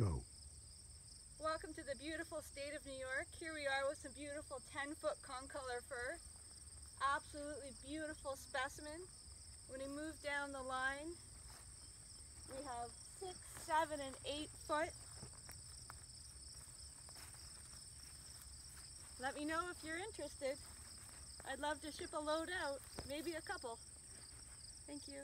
go. Welcome to the beautiful state of New York. Here we are with some beautiful 10 foot concolor fir, Absolutely beautiful specimen. When we move down the line, we have six, seven, and eight foot. Let me know if you're interested. I'd love to ship a load out, maybe a couple. Thank you.